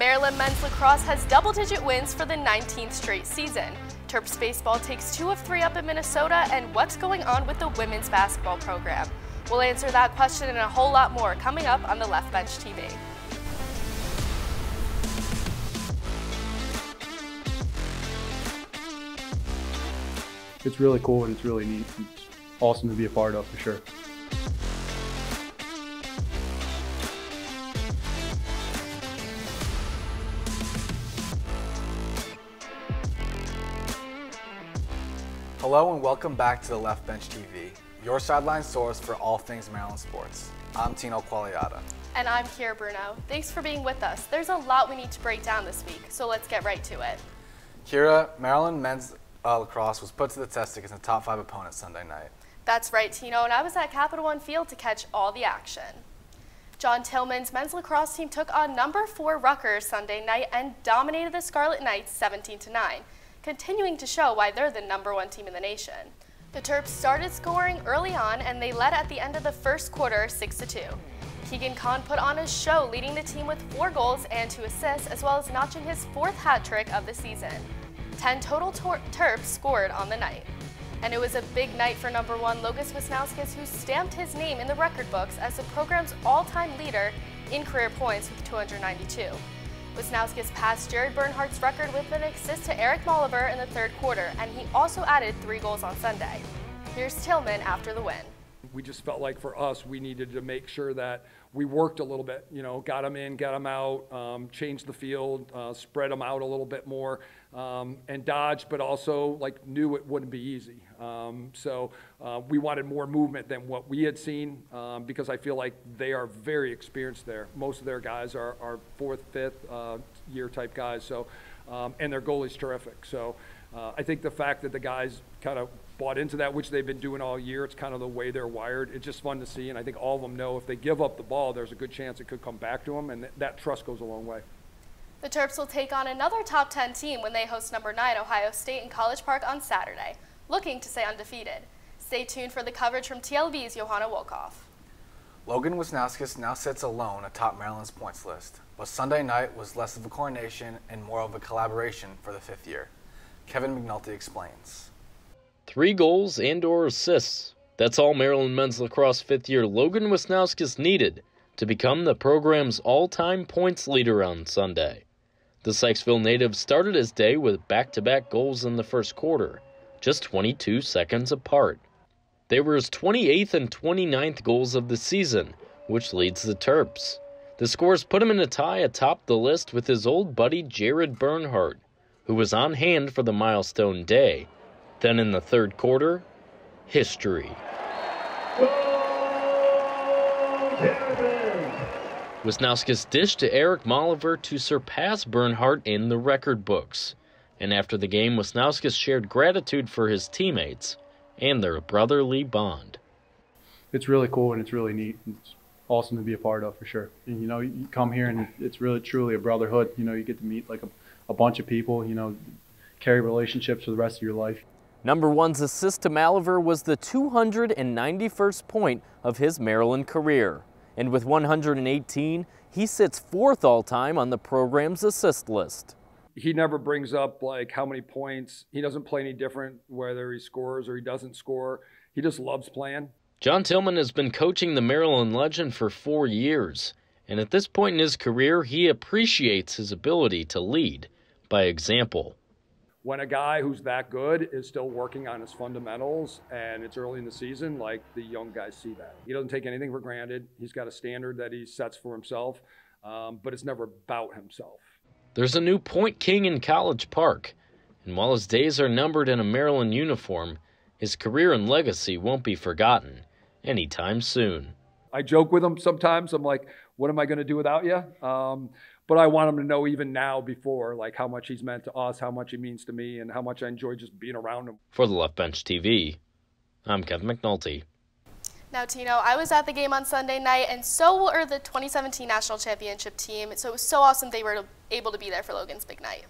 Maryland men's lacrosse has double-digit wins for the 19th straight season. Terps baseball takes two of three up in Minnesota, and what's going on with the women's basketball program? We'll answer that question and a whole lot more coming up on the Left Bench TV. It's really cool and it's really neat. It's awesome to be a part of for sure. Hello and welcome back to the Left Bench TV, your sideline source for all things Maryland sports. I'm Tino Quagliata. And I'm Keara Bruno. Thanks for being with us. There's a lot we need to break down this week, so let's get right to it. Keara, Maryland men's uh, lacrosse was put to the test against a top five opponent Sunday night. That's right, Tino, and I was at Capital One Field to catch all the action. John Tillman's men's lacrosse team took on number four Rutgers Sunday night and dominated the Scarlet Knights 17 to 9 continuing to show why they're the number one team in the nation. The Terps started scoring early on and they led at the end of the first quarter 6-2. Keegan Khan put on a show leading the team with four goals and two assists as well as notching his fourth hat trick of the season. 10 total Terps scored on the night. And it was a big night for number one Logan Wisnauskas who stamped his name in the record books as the program's all-time leader in career points with 292. Wisnauskas passed Jared Bernhardt's record with an assist to Eric Malever in the third quarter, and he also added three goals on Sunday. Here's Tillman after the win. We just felt like for us, we needed to make sure that we worked a little bit, you know, got them in, got them out, um, changed the field, uh, spread them out a little bit more, um, and dodged, but also like knew it wouldn't be easy. Um, so uh, we wanted more movement than what we had seen um, because I feel like they are very experienced there. Most of their guys are, are fourth, fifth uh, year type guys. So, um, and their goalie's terrific. So uh, I think the fact that the guys kind of bought into that, which they've been doing all year. It's kind of the way they're wired. It's just fun to see, and I think all of them know if they give up the ball, there's a good chance it could come back to them, and th that trust goes a long way. The Terps will take on another top 10 team when they host number 9 Ohio State in College Park on Saturday, looking to stay undefeated. Stay tuned for the coverage from TLB's Johanna Wolkoff. Logan Wisnauskas now sits alone atop Maryland's points list, but Sunday night was less of a coronation and more of a collaboration for the fifth year. Kevin McNulty explains. Three goals and or assists. That's all Maryland men's lacrosse fifth year Logan Wisnauskas needed to become the program's all-time points leader on Sunday. The Sykesville native started his day with back-to-back goals in the first quarter, just 22 seconds apart. They were his 28th and 29th goals of the season, which leads the Terps. The scores put him in a tie atop the list with his old buddy Jared Bernhardt, who was on hand for the milestone day then in the third quarter, history. Wisnauskas dished to Eric Malever to surpass Bernhardt in the record books. And after the game, Wisnauskas shared gratitude for his teammates and their brotherly bond. It's really cool and it's really neat. It's awesome to be a part of for sure. And, you know, you come here and it's really truly a brotherhood. You know, you get to meet like a, a bunch of people, you know, carry relationships for the rest of your life. Number one's assist to Malever was the 291st point of his Maryland career. And with 118, he sits fourth all time on the program's assist list. He never brings up like how many points. He doesn't play any different whether he scores or he doesn't score. He just loves playing. John Tillman has been coaching the Maryland legend for four years. And at this point in his career, he appreciates his ability to lead by example when a guy who's that good is still working on his fundamentals and it's early in the season, like the young guys see that. He doesn't take anything for granted. He's got a standard that he sets for himself, um, but it's never about himself. There's a new point king in College Park, and while his days are numbered in a Maryland uniform, his career and legacy won't be forgotten anytime soon. I joke with him sometimes. I'm like, what am I going to do without you? Um, but I want him to know even now before, like how much he's meant to us, how much he means to me, and how much I enjoy just being around him. For the Left Bench TV, I'm Kevin McNulty. Now, Tino, I was at the game on Sunday night, and so were the 2017 National Championship team. So it was so awesome they were able to be there for Logan's big night.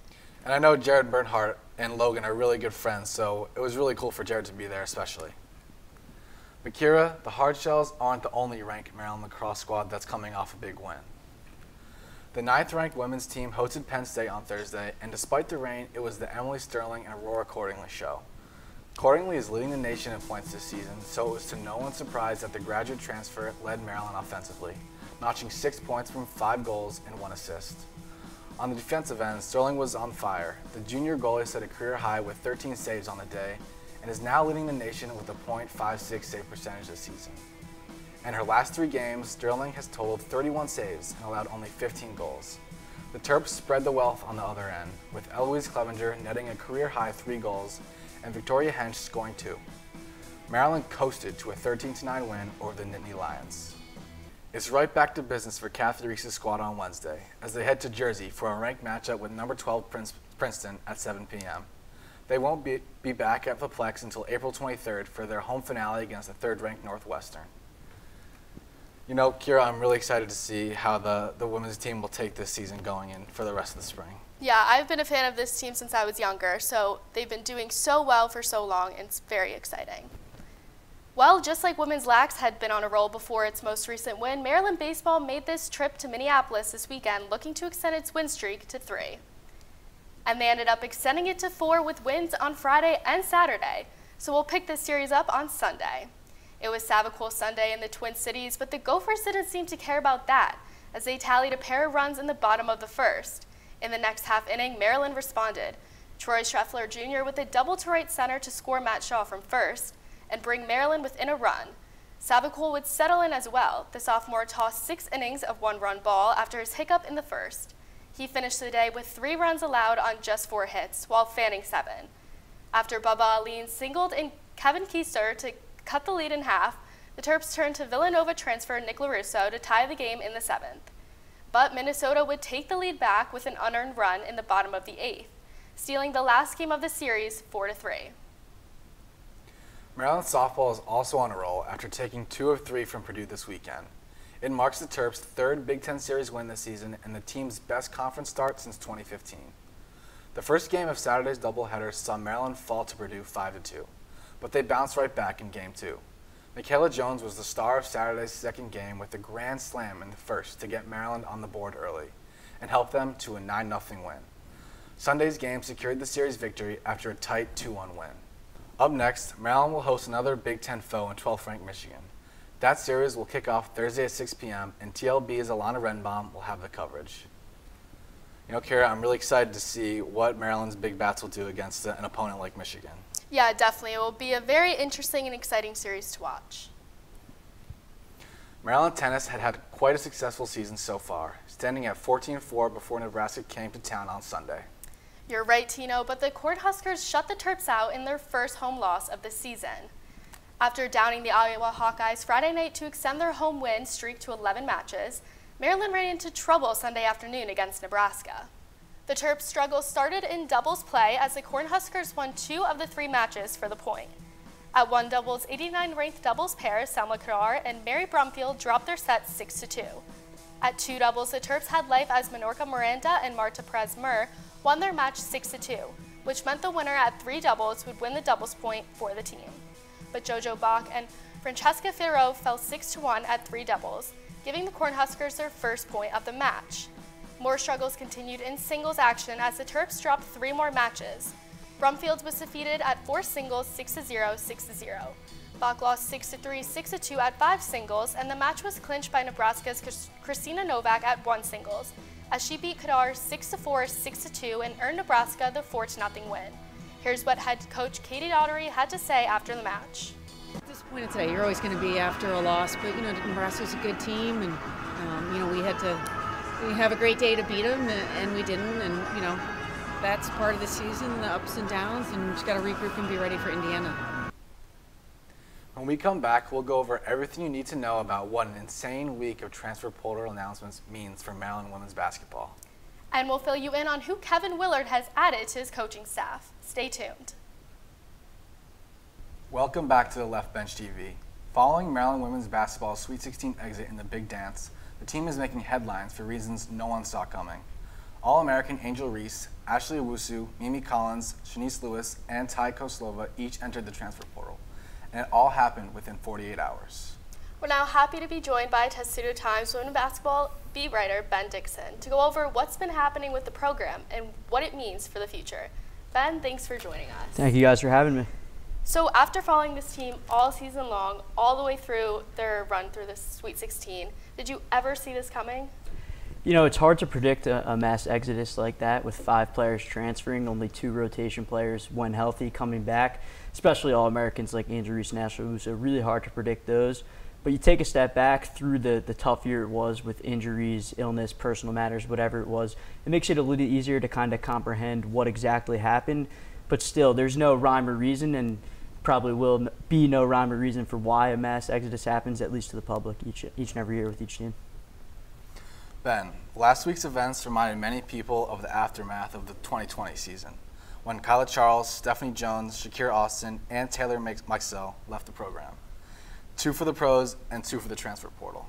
And I know Jared Bernhardt and Logan are really good friends, so it was really cool for Jared to be there especially. Makira, the Hardshells aren't the only ranked Maryland lacrosse squad that's coming off a big win. The ninth ranked women's team hosted Penn State on Thursday, and despite the rain, it was the Emily Sterling and Aurora Cordingley show. Cordingley is leading the nation in points this season, so it was to no one's surprise that the graduate transfer led Maryland offensively, notching six points from five goals and one assist. On the defensive end, Sterling was on fire. The junior goalie set a career high with 13 saves on the day and is now leading the nation with a .56 save percentage this season. In her last three games, Sterling has totaled 31 saves and allowed only 15 goals. The Terps spread the wealth on the other end, with Eloise Clevenger netting a career high three goals and Victoria Hench scoring two. Maryland coasted to a 13-9 win over the Nittany Lions. It's right back to business for Cathy Reese's squad on Wednesday as they head to Jersey for a ranked matchup with number 12 Princeton at 7 p.m. They won't be, be back at the Plex until April 23rd for their home finale against the third-ranked Northwestern. You know, Keara, I'm really excited to see how the, the women's team will take this season going in for the rest of the spring. Yeah, I've been a fan of this team since I was younger, so they've been doing so well for so long, and it's very exciting. Well, just like women's lax had been on a roll before its most recent win, Maryland baseball made this trip to Minneapolis this weekend looking to extend its win streak to three. And they ended up extending it to four with wins on Friday and Saturday, so we'll pick this series up on Sunday. It was Savacool Sunday in the Twin Cities, but the Gophers didn't seem to care about that, as they tallied a pair of runs in the bottom of the first. In the next half inning, Maryland responded. Troy Schreffler Jr. with a double to right center to score Matt Shaw from first and bring Maryland within a run. Savacool would settle in as well. The sophomore tossed six innings of one-run ball after his hiccup in the first. He finished the day with three runs allowed on just four hits, while fanning seven. After Bubba Alleyne singled in Kevin Keister to cut the lead in half, the Terps turned to Villanova transfer Nick Lorusso to tie the game in the seventh. But Minnesota would take the lead back with an unearned run in the bottom of the eighth, stealing the last game of the series 4 3. Maryland softball is also on a roll after taking two of three from Purdue this weekend. It marks the Terps' third Big Ten Series win this season and the team's best conference start since 2015. The first game of Saturday's doubleheader saw Maryland fall to Purdue 5 2 but they bounced right back in game two. Michaela Jones was the star of Saturday's second game with a grand slam in the first to get Maryland on the board early and help them to a 9 0 win. Sunday's game secured the series victory after a tight 2 1 win. Up next, Maryland will host another Big Ten foe in 12th ranked Michigan. That series will kick off Thursday at 6 p.m., and TLB's Alana Renbaum will have the coverage. You know, Keara, I'm really excited to see what Maryland's big bats will do against an opponent like Michigan. Yeah, definitely. It will be a very interesting and exciting series to watch. Maryland tennis had had quite a successful season so far, standing at 14-4 before Nebraska came to town on Sunday. You're right, Tino, but the Cornhuskers shut the Terps out in their first home loss of the season. After downing the Iowa Hawkeyes Friday night to extend their home win streak to 11 matches, Maryland ran into trouble Sunday afternoon against Nebraska. The Terps' struggle started in doubles play as the Cornhuskers won two of the three matches for the point. At one doubles, 89 ranked doubles pair Selma Cadar and Mary Brumfield dropped their set 6 2. At two doubles, the Terps had life as Menorca Miranda and Marta Perez won their match 6 2, which meant the winner at three doubles would win the doubles point for the team. But Jojo Bach and Francesca Figueroa fell 6 1 at three doubles, giving the Cornhuskers their first point of the match. More struggles continued in singles action as the Terps dropped three more matches. Brumfield was defeated at four singles 6-0, 6-0. Bach lost 6-3, 6-2 at five singles, and the match was clinched by Nebraska's Christina Novak at one singles, as she beat Cadar 6-4, 6-2, and earned Nebraska the 4-0 win. Here's what head coach Katie Dougherty had to say after the match. Disappointed today. You're always going to be after a loss, but you know Nebraska's a good team, and um, you know we had to we have a great day to beat them, and we didn't. And you know, that's part of the season, the ups and downs, and just got to regroup and be ready for Indiana. When we come back, we'll go over everything you need to know about what an insane week of transfer portal announcements means for Maryland women's basketball. And we'll fill you in on who Kevin Willard has added to his coaching staff. Stay tuned. Welcome back to the Left Bench TV. Following Maryland women's basketball's Sweet 16 exit in the Big Dance, the team is making headlines for reasons no one saw coming. All-American Angel Reese, Ashley Owusu, Mimi Collins, Channise Lewis, and Ty Kozlova each entered the transfer portal, and it all happened within 48 hours. We're now happy to be joined by Testudo Times women basketball beat writer Ben Dixon to go over what's been happening with the program and what it means for the future. Ben, thanks for joining us. Thank you guys for having me. So, after following this team all season long, all the way through their run through the Sweet 16, did you ever see this coming? You know, it's hard to predict a, a, mass exodus like that with five players transferring, only two rotation players, when healthy, coming back, especially All Americans like Angel Reese Ashley So, really hard to predict those. But you take a step back through the, the tough year it was with injuries, illness, personal matters, whatever it was, it makes it a little easier to kind of comprehend what exactly happened. But still, there's no rhyme or reason, and probably will be no rhyme or reason for why a mass exodus happens, at least to the public, each, each and every year with each team. Ben, last week's events reminded many people of the aftermath of the 2020 season, when Kaila Charles, Stephanie Jones, Shakira Austin, and Taylor Mikesell left the program. Two for the pros and two for the transfer portal.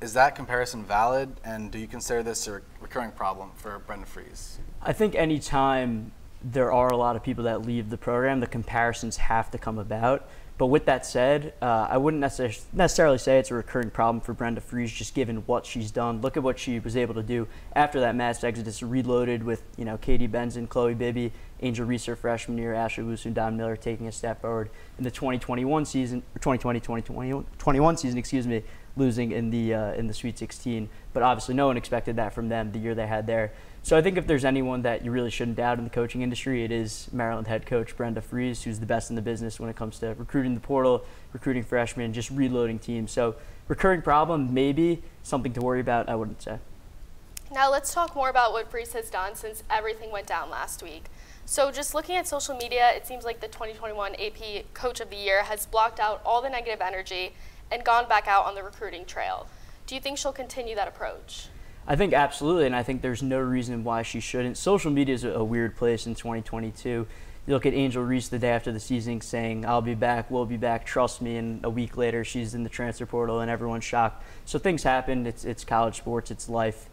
Is that comparison valid, and do you consider this a recurring problem for Brenda Frese? I think anytime there are a lot of people that leave the program, the comparisons have to come about. But with that said, uh, I wouldn't necessarily say it's a recurring problem for Brenda Frese, just given what she's done. Look at what she was able to do after that mass exodus, reloaded with you know Katie Benzan, Chloe Bibby, Angel Reese freshman year, Ashley Owusu, Don Miller taking a step forward in the 2021 season, or 2020, 2021 season, excuse me, losing in the uh, in the Sweet 16. But obviously, no one expected that from them the year they had there. So I think if there's anyone that you really shouldn't doubt in the coaching industry, it is Maryland head coach Brenda Frese, who's the best in the business when it comes to recruiting the portal, recruiting freshmen, just reloading teams. So recurring problem, maybe something to worry about. I wouldn't say. Now let's talk more about what Frese has done since everything went down last week. So just looking at social media, it seems like the 2021 AP Coach of the Year has blocked out all the negative energy and gone back out on the recruiting trail. Do you think she'll continue that approach? I think absolutely, and I think there's no reason why she shouldn't. Social media is a weird place in 2022. You look at Angel Reese the day after the season saying, I'll be back, we'll be back, trust me. And a week later, she's in the transfer portal and everyone's shocked. So things happen. It's, it's college sports, it's life.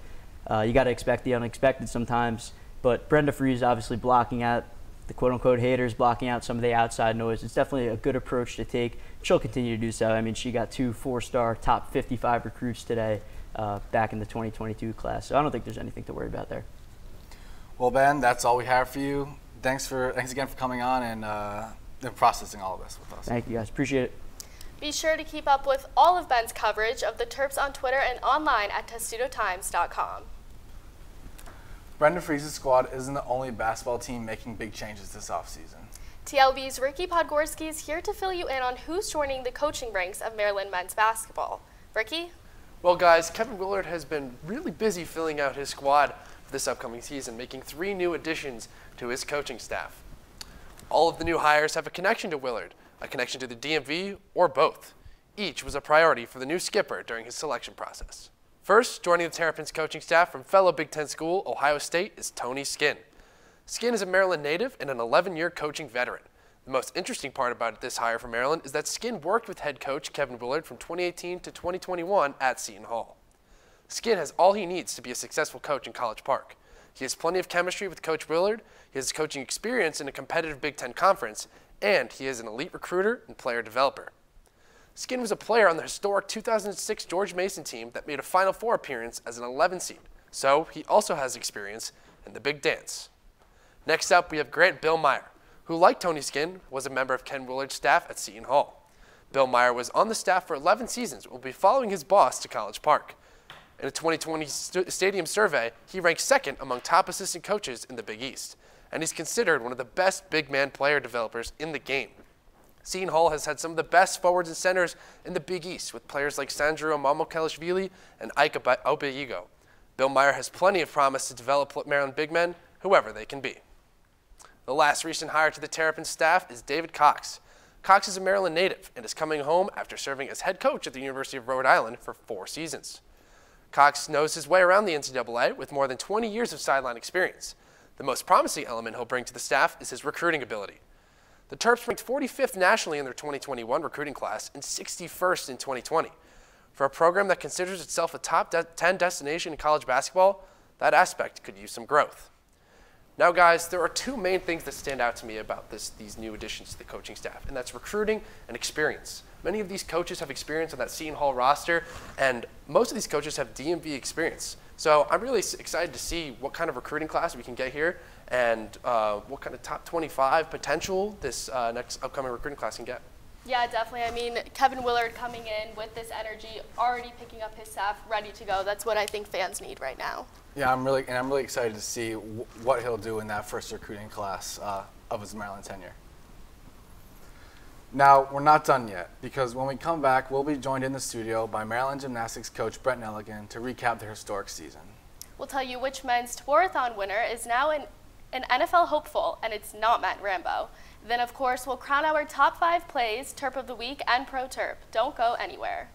Uh, you got to expect the unexpected sometimes. But Brenda Frese obviously blocking out the quote unquote haters, blocking out some of the outside noise. It's definitely a good approach to take. She'll continue to do so. I mean, she got two four star, top 55 recruits today uh, back in the 2022 class. So I don't think there's anything to worry about there. Well, Ben, that's all we have for you. Thanks for thanks again for coming on and, uh, and processing all of this with us. Thank you, guys. Appreciate it. Be sure to keep up with all of Ben's coverage of the Terps on Twitter and online at testudotimes.com. Brenda Frese's squad isn't the only basketball team making big changes this offseason. TLB's Ricky Podgorski is here to fill you in on who's joining the coaching ranks of Maryland men's basketball. Ricky? Well, guys, Kevin Willard has been really busy filling out his squad for this upcoming season, making three new additions to his coaching staff. All of the new hires have a connection to Willard, a connection to the DMV, or both. Each was a priority for the new skipper during his selection process. First, joining the Terrapins coaching staff from fellow Big Ten school Ohio State is Tony Skinn. Skinn is a Maryland native and an 11-year coaching veteran. The most interesting part about this hire for Maryland is that Skinn worked with head coach Kevin Willard from 2018 to 2021 at Seton Hall. Skinn has all he needs to be a successful coach in College Park. He has plenty of chemistry with Coach Willard, he has coaching experience in a competitive Big Ten conference, and he is an elite recruiter and player developer. Skinn was a player on the historic 2006 George Mason team that made a Final Four appearance as an 11 seed, so he also has experience in the big dance. Next up, we have Grant Billmeier who, like Tony Skinn, was a member of Ken Willard's staff at Seton Hall. Billmeier was on the staff for 11 seasons will be following his boss to College Park. In a 2020 st stadium survey, he ranked second among top assistant coaches in the Big East, and he's considered one of the best big man player developers in the game. Seton Hall has had some of the best forwards and centers in the Big East, with players like Sandro Mamukelashvili and Ike Obiagu. Bill Meyer has plenty of promise to develop Maryland big men, whoever they can be. The last recent hire to the Terrapin staff is David Cox. Cox is a Maryland native and is coming home after serving as head coach at the University of Rhode Island for four seasons. Cox knows his way around the NCAA with more than 20 years of sideline experience. The most promising element he'll bring to the staff is his recruiting ability. The Terps ranked 45th nationally in their 2021 recruiting class and 61st in 2020. For a program that considers itself a top 10 destination in college basketball, that aspect could use some growth. Now, guys, there are two main things that stand out to me about this, these new additions to the coaching staff, and that's recruiting and experience. Many of these coaches have experience on that Seton Hall roster, and most of these coaches have DMV experience. So I'm really excited to see what kind of recruiting class we can get here and uh, what kind of top 25 potential this uh, next upcoming recruiting class can get. Yeah, definitely. I mean, Kevin Willard coming in with this energy, already picking up his staff, ready to go. That's what I think fans need right now. Yeah, I'm really and I'm really excited to see w- what he'll do in that first recruiting class uh, of his Maryland tenure. Now, we're not done yet because when we come back, we'll be joined in the studio by Maryland gymnastics coach Brett Nelligan to recap their historic season. We'll tell you which men's Tewaaraton winner is now an, an NFL hopeful, and it's not Matt Rambo. Then, of course, we'll crown our top five plays, Terp of the Week, and Pro Terp. Don't go anywhere.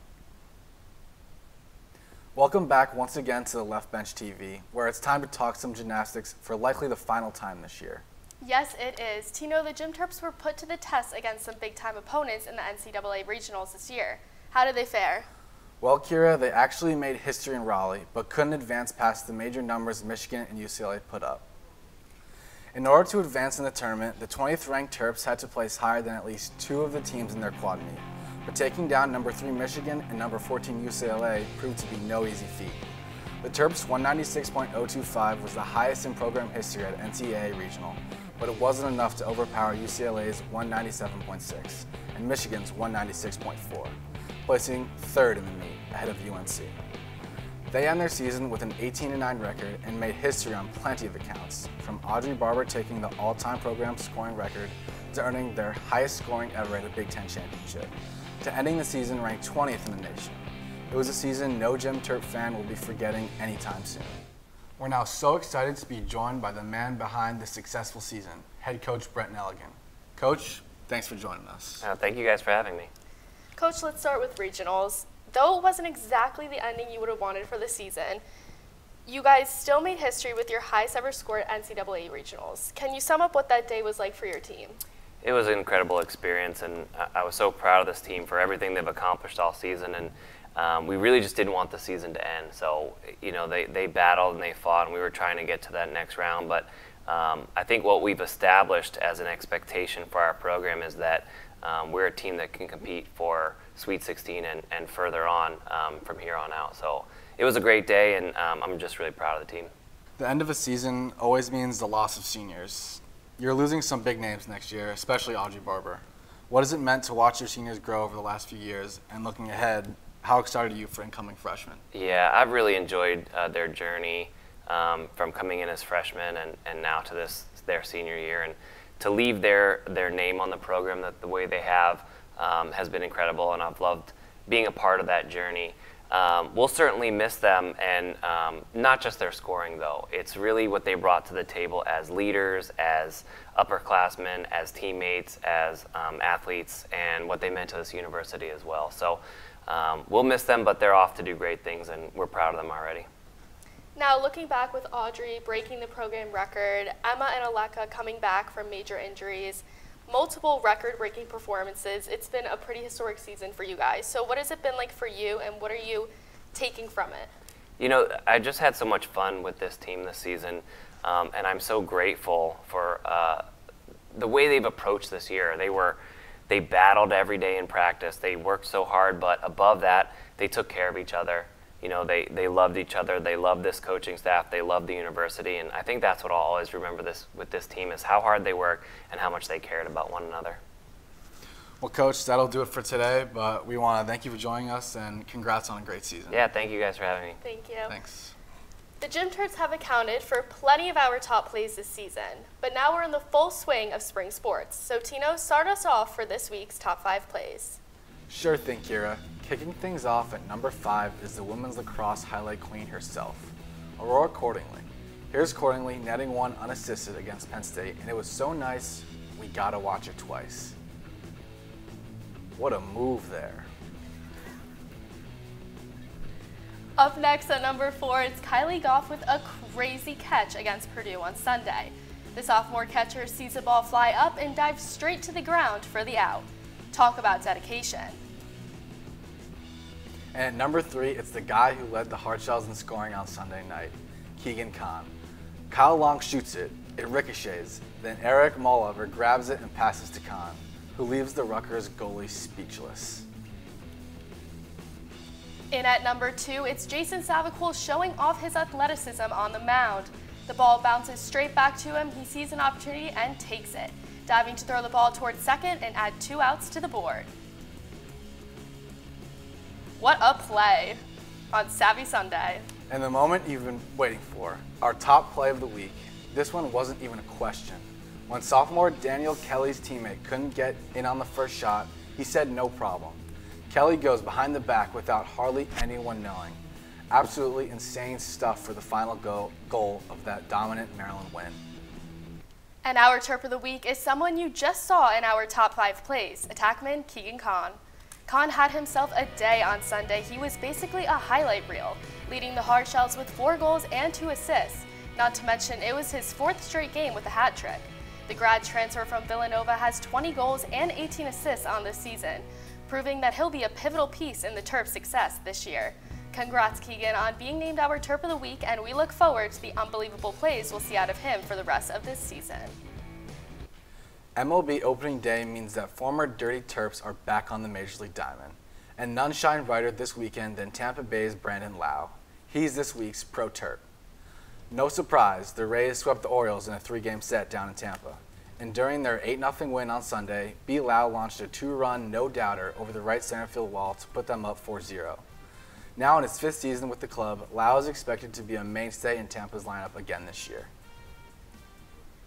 Welcome back once again to the Left Bench TV, where it's time to talk some gymnastics for likely the final time this year. Yes, it is. Tino, the Gym Terps were put to the test against some big time opponents in the NCAA regionals this year. How did they fare? Well, Keara, they actually made history in Raleigh, but couldn't advance past the major numbers Michigan and UCLA put up. In order to advance in the tournament, the 20th ranked Terps had to place higher than at least two of the teams in their quad meet. But taking down number 3 Michigan and number 14 UCLA proved to be no easy feat. The Terps 196.025 was the highest in program history at NCAA regional, but it wasn't enough to overpower UCLA's 197.6 and Michigan's 196.4, placing third in the meet ahead of UNC. They end their season with an 18-9 record and made history on plenty of accounts, from Audrey Barber taking the all-time program scoring record to earning their highest scoring ever at a Big Ten championship, to ending the season ranked 20th in the nation. It was a season no Gym Terp fan will be forgetting anytime soon. We're now so excited to be joined by the man behind the successful season, head coach Brett Nelligan. Coach, thanks for joining us. Uh, thank you guys for having me. Coach, let's start with regionals. Though it wasn't exactly the ending you would have wanted for the season, you guys still made history with your highest ever score at NCAA regionals. Can you sum up what that day was like for your team? It was an incredible experience, and I- was so proud of this team for everything they've accomplished all season. And um, we really just didn't want the season to end. So, you know, they, they battled and they fought, and we were trying to get to that next round. But um, I think what we've established as an expectation for our program is that um, we're a team that can compete for Sweet 16 and, and further on um, from here on out. So it was a great day, and um, I'm just really proud of the team. The end of a season always means the loss of seniors. You're losing some big names next year, especially Audrey Barber. What has it meant to watch your seniors grow over the last few years? And looking ahead, how excited are you for incoming freshmen? Yeah, I've really enjoyed uh, their journey um, from coming in as freshmen and, and now to this their senior year, and to leave their their name on the program that the way they have um, has been incredible, and I've loved being a part of that journey. Um, we'll certainly miss them, and um, not just their scoring, though. It's really what they brought to the table as leaders, as upperclassmen, as teammates, as um, athletes, and what they meant to this university as well. So um, we'll miss them, but they're off to do great things, and we're proud of them already. Now, looking back with Audrey breaking the program record, Emma and Aleka coming back from major injuries, multiple record breaking performances, it's been a pretty historic season for you guys. So, what has it been like for you, and what are you taking from it? You know, I just had so much fun with this team this season, um, and I'm so grateful for uh, the way they've approached this year. They were, they battled every day in practice. They worked so hard, but above that, they took care of each other. You know, they, they loved each other. They loved this coaching staff. They loved the university, and I think that's what I'll always remember this with this team is how hard they work and how much they cared about one another. Well, Coach, that'll do it for today, but we want to thank you for joining us and congrats on a great season. Yeah, thank you guys for having me. Thank you. Thanks. The Gym Terps have accounted for plenty of our top plays this season, but now we're in the full swing of spring sports. So, Tino, start us off for this week's top five plays. Sure thing, Keara. Kicking things off at number five is the women's lacrosse highlight queen herself, Aurora Cordingley. Here's Cordingley netting one unassisted against Penn State, and it was so nice, we gotta watch it twice. What a move there. Up next at number four, it's Kylie Goff with a crazy catch against Purdue on Sunday. The sophomore catcher sees the ball fly up and dives straight to the ground for the out. Talk about dedication. And at number three, it's the guy who led the Hardshells in scoring on Sunday night, Keegan Khan. Kyle Long shoots it. It ricochets. Then Eric Malever grabs it and passes to Khan, who leaves the Rutgers goalie speechless. In at number two, it's Jason Savacool showing off his athleticism on the mound. The ball bounces straight back to him. He sees an opportunity and takes it, diving to throw the ball towards second and add two outs to the board. What a play on Savvy Sunday. And the moment you've been waiting for, our top play of the week. This one wasn't even a question. When sophomore Daniel Kelly's teammate couldn't get in on the first shot, he said no problem. Kelly goes behind the back without hardly anyone knowing. Absolutely insane stuff for the final go goal of that dominant Maryland win. And our Terp of the Week is someone you just saw in our top five plays, attackman Keegan Khan. Khan had himself a day on Sunday. He was basically a highlight reel, leading the Hardshells with four goals and two assists. Not to mention, it was his fourth straight game with a hat trick. The grad transfer from Villanova has 20 goals and 18 assists on this season, proving that he'll be a pivotal piece in the Terp's success this year. Congrats, Keegan, on being named our Terp of the Week, and we look forward to the unbelievable plays we'll see out of him for the rest of this season. MLB opening day means that former Dirty Terps are back on the Major League Diamond. And none shine brighter this weekend than Tampa Bay's Brandon Lowe. He's this week's Pro Terp. No surprise, the Rays swept the Orioles in a three-game set down in Tampa. And during their 8-0 win on Sunday, B. Lowe launched a two-run no-doubter over the right center field wall to put them up 4-0. Now in his fifth season with the club, Lowe is expected to be a mainstay in Tampa's lineup again this year.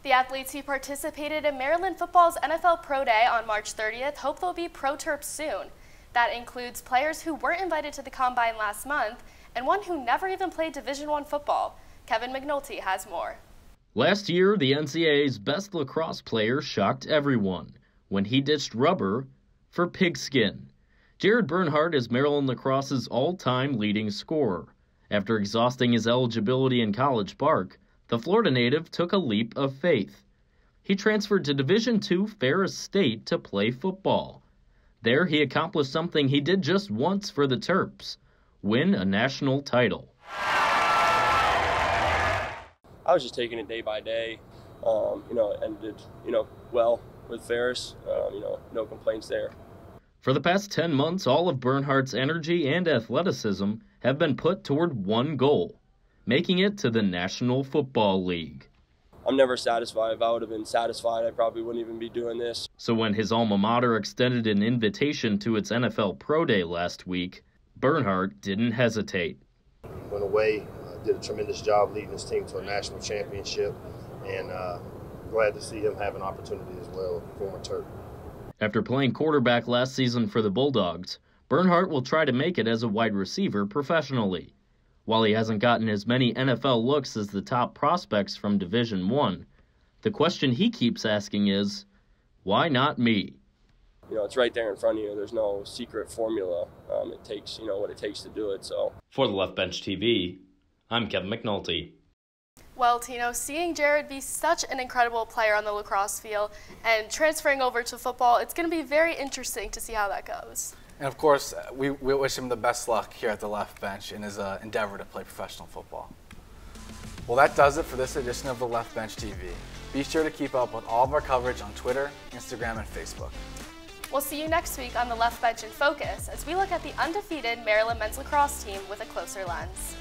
The athletes who participated in Maryland football's NFL Pro Day on March 30th hope they'll be pro terps soon. That includes players who weren't invited to the combine last month and one who never even played Division One football. Kevin McNulty has more. Last year, the NCAA's best lacrosse player shocked everyone when he ditched rubber for pigskin. Jared Bernhardt is Maryland lacrosse's all-time leading scorer. After exhausting his eligibility in College Park, the Florida native took a leap of faith. He transferred to Division II Ferris State to play football. There, he accomplished something he did just once for the Terps win a national title. I was just taking it day by day. Um, you know, and did you know well with Ferris. Um, you know, no complaints there. For the past 10 months, all of Bernhardt's energy and athleticism have been put toward one goal making it to the National Football League. I'm never satisfied. If I would have been satisfied, I probably wouldn't even be doing this. So when his alma mater extended an invitation to its NFL Pro Day last week, Bernhardt didn't hesitate. Went away, uh, did a tremendous job leading his team to a national championship, and uh, glad to see him have an opportunity as well, former Turk. After playing quarterback last season for the Bulldogs, Bernhardt will try to make it as a wide receiver professionally. While he hasn't gotten as many NFL looks as the top prospects from Division 1, the question he keeps asking is, why not me? You know, it's right there in front of you. There's no secret formula. Um, it takes, you know, what it takes to do it. So, for the Left Bench TV, I'm Kevin McNulty. Well, Tino, seeing Jared be such an incredible player on the lacrosse field and transferring over to football, it's going to be very interesting to see how that goes. And of course, we, we wish him the best luck here at the left bench in his uh, endeavor to play professional football. Well, that does it for this edition of the Left Bench TV. Be sure to keep up with all of our coverage on Twitter, Instagram, and Facebook. We'll see you next week on the Left Bench in Focus as we look at the undefeated Maryland men's lacrosse team with a closer lens.